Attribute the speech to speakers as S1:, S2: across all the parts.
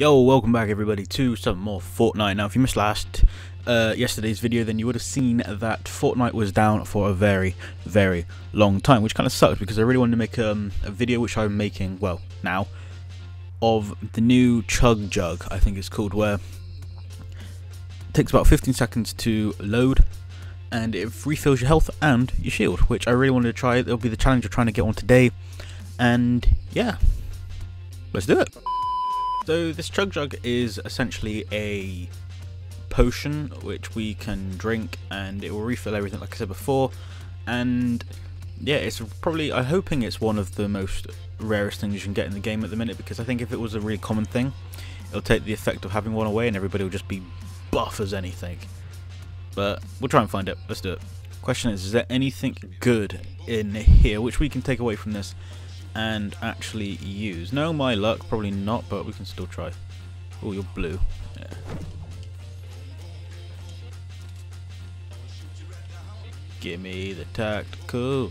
S1: Yo, welcome back everybody to some more Fortnite. Now, if you missed last uh, yesterday's video, then you would have seen that Fortnite was down for a very, very long time, which kind of sucks because I really wanted to make um, a video, which I'm making, well, now, of the new Chug Jug, I think it's called, where it takes about 15 seconds to load, and it refills your health and your shield, which I really wanted to try. It'll be the challenge I'm trying to get on today, and yeah, let's do it. So this Chug Jug is essentially a potion which we can drink and it will refill everything like I said before. And yeah it's probably I'm hoping it's one of the most rarest things you can get in the game at the minute because I think if it was a really common thing it'll take the effect of having one away and everybody will just be buff as anything. But we'll try and find it. Let's do it. Question is is there anything good in here which we can take away from this and actually use. No, my luck, probably not, but we can still try. Oh, you're blue. Yeah. Give me the tactical.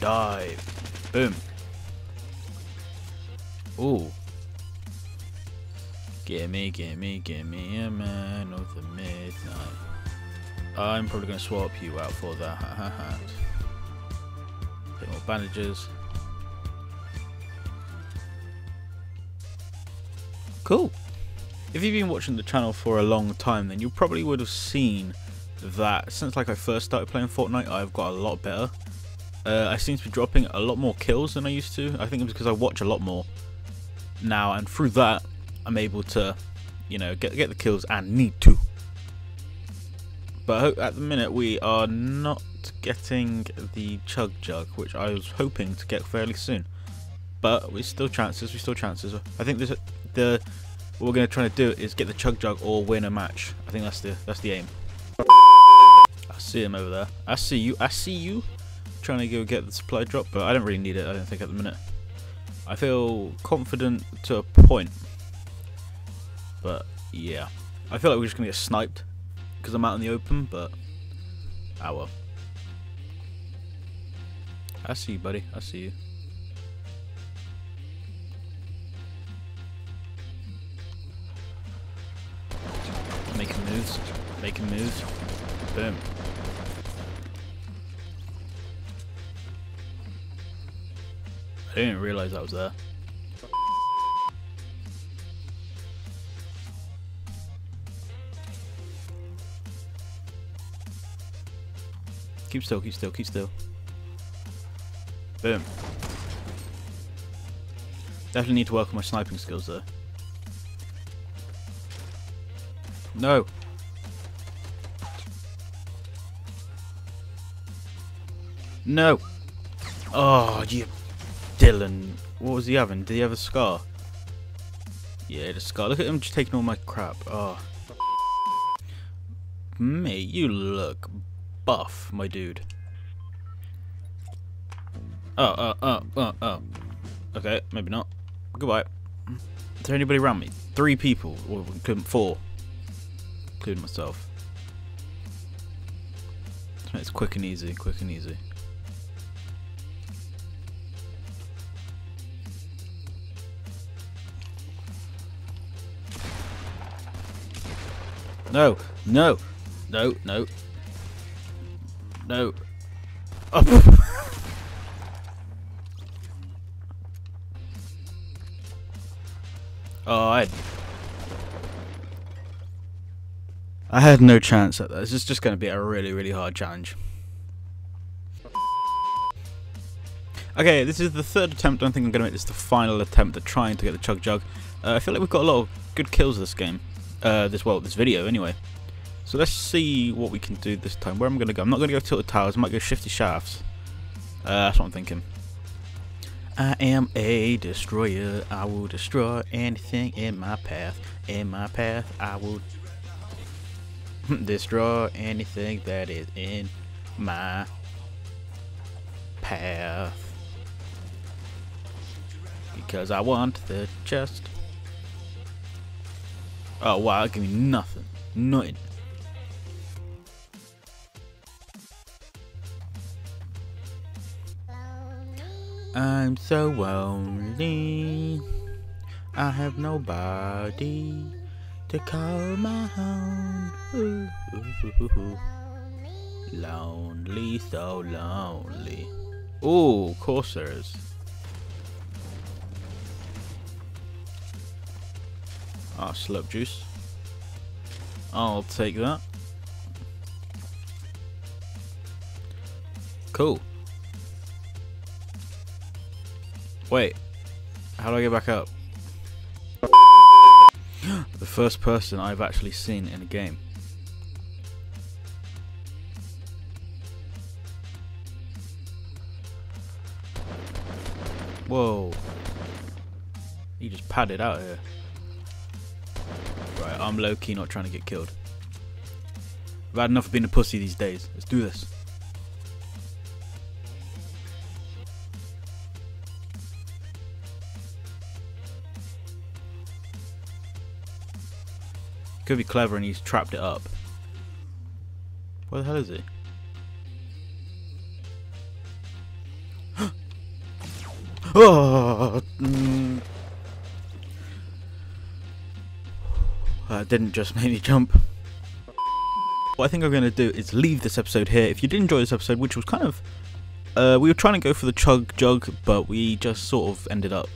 S1: Dive. Boom. Ooh. Gimme, gimme, gimme a man of the midnight. I'm probably going to swap you out for that. Bit more bandages. Cool. If you've been watching the channel for a long time, then you probably would have seen that since like I first started playing Fortnite, I've got a lot better. Uh, I seem to be dropping a lot more kills than I used to. I think it's because I watch a lot more now, and through that, I'm able to, you know, get get the kills and need to. But at the minute we are not getting the chug jug, which I was hoping to get fairly soon. But we still chances, we still chances. I think this the what we're going to try to do is get the chug jug or win a match. I think that's the that's the aim. I see him over there. I see you. I see you. Trying to go get the supply drop, but I don't really need it. I don't think at the minute. I feel confident to a point. But yeah, I feel like we're just gonna get sniped because I'm out in the open. But ah well. I see you, buddy. I see you. Making moves. Making moves. Boom. I didn't realize I was there. Keep still, keep still, keep still. Boom. Definitely need to work on my sniping skills there. No. No. Oh, you Dylan. What was he having? Did he have a scar? Yeah, the scar. Look at him just taking all my crap. Oh. Mate, you look buff, my dude. Oh, oh, oh, oh, oh. Okay, maybe not. Goodbye. Is there anybody around me? Three people. Or four. Including myself. It's quick and easy, quick and easy. No, no, no, no, no. Oh. I... I had no chance at this. This is just going to be a really, really hard challenge. Okay, this is the third attempt. I think I'm going to make this the final attempt at trying to get the Chug Jug. Uh, I feel like we've got a lot of good kills this game. Uh, this, well, this video anyway. So let's see what we can do this time. Where am I going to go? I'm not going to go tilted towers. I might go shifty shafts. Uh, that's what I'm thinking. I am a destroyer. I will destroy anything in my path. In my path, I will destroy anything that is in my path. Because I want the chest. Oh wow, give me nothing. Nothing. I'm so lonely. I have nobody to call my own. Ooh, lonely, so lonely. Oh, coursers. Ah, slurp juice. I'll take that. Cool. Wait. How do I get back up? the first person I've actually seen in a game. Whoa. He just padded out here. Right, I'm low key not trying to get killed. I've had enough of being a pussy these days. Let's do this. Could be clever and he's trapped it up. Where the hell is he? oh, mm. That didn't just make me jump. What I think I'm going to do is leave this episode here. If you did enjoy this episode, which was kind of... Uh, we were trying to go for the chug jug, but we just sort of ended up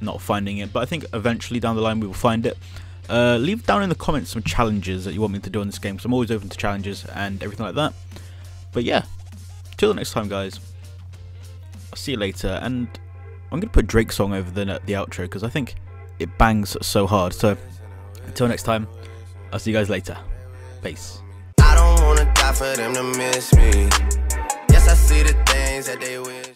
S1: not finding it. But I think eventually down the line we will find it. Uh, leave down in the comments some challenges that you want me to do in this game, because I'm always open to challenges and everything like that. But yeah, till the next time, guys. I'll see you later, and I'm going to put Drake song over the, the outro, because I think it bangs so hard. So, until next time, I'll see you guys later. Peace. I don't wanna die for them to miss me. Yes, I see the things that they wish.